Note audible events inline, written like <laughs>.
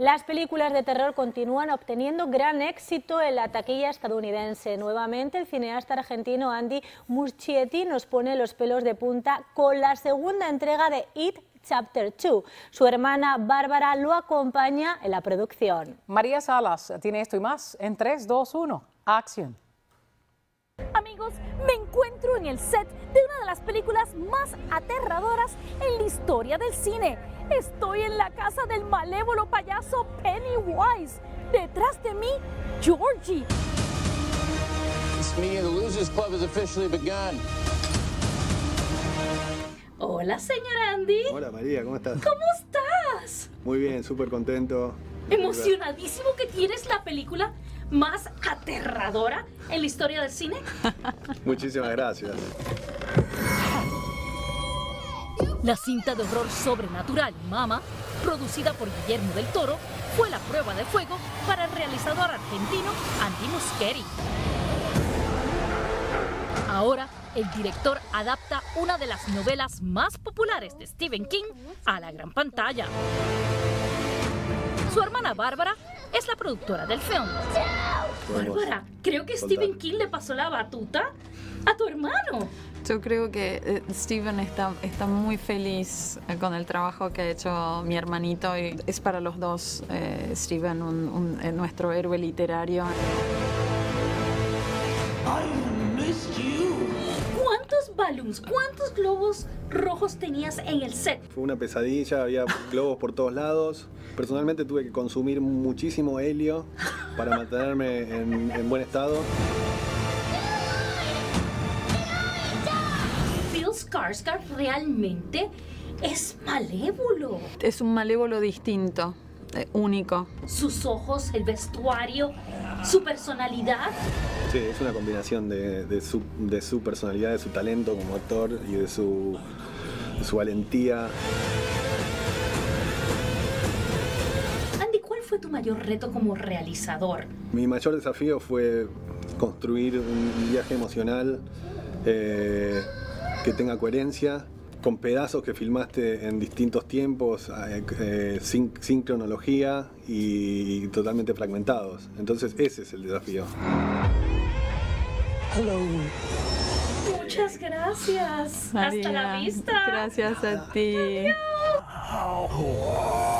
Las películas de terror continúan obteniendo gran éxito en la taquilla estadounidense. Nuevamente, el cineasta argentino Andy Muschietti nos pone los pelos de punta con la segunda entrega de It Chapter 2. Su hermana Bárbara lo acompaña en la producción. María Salas tiene esto y más en 3, 2, 1. Acción. Amigos, me encuentro en el set de una de las películas más aterradoras en la historia del cine. Estoy en la casa del malévolo payaso Pennywise. Detrás de mí, Georgie. Of the Losers Club has officially begun. Hola, señor Andy. Hola María, ¿cómo estás? ¿Cómo estás? Muy bien, súper contento. Emocionadísimo que tienes la película más aterradora en la historia del cine. <laughs> Muchísimas gracias. La cinta de horror sobrenatural Mama, producida por Guillermo del Toro, fue la prueba de fuego para el realizador argentino Andy Muschietti. Ahora, el director adapta una de las novelas más populares de Stephen King a la gran pantalla. Su hermana Bárbara es la productora del film. Bárbara, creo que Stephen King le pasó la batuta a tu hermano. Yo creo que eh, Steven está, está muy feliz eh, con el trabajo que ha hecho mi hermanito y es para los dos, eh, Steven, un- un- eh, nuestro héroe literario. ¿Cuántos balloons, cuántos globos rojos tenías en el set? Fue una pesadilla, había globos por todos lados. Personalmente tuve que consumir muchísimo helio para mantenerme en, en buen estado. Bill Skarsgård realmente es malévolo. Es un malévolo distinto, eh, único. Sus ojos, el vestuario, su personalidad. Sí, es una combinación de, de su, de su personalidad, de su talento como actor y de su, de su valentía. Andy, ¿cuál fue tu mayor reto como realizador? Mi mayor desafío fue construir un viaje emocional eh, que tenga coherencia, con pedazos que filmaste en distintos tiempos, eh, eh, sin, cronología y totalmente fragmentados. Entonces ese es el desafío. Muchas gracias. Hasta la vista. Gracias a ti. Adiós.